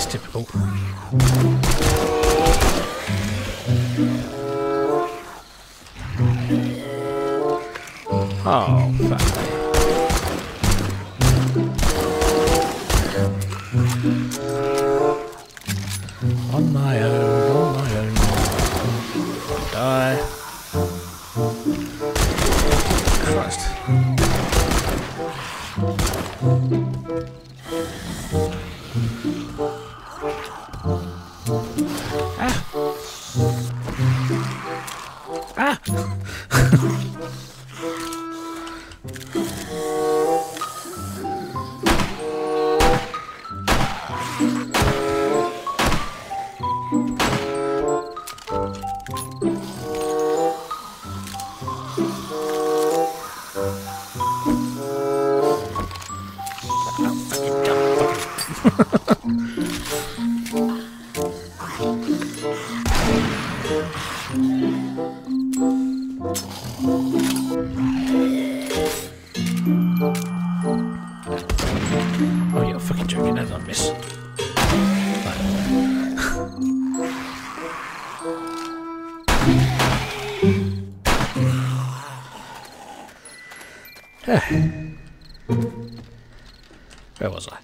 This typical? Oh, fuck. On my own, on my own. Die. Christ. 아! Oh, you're fucking joking, that's not miss. Where was I?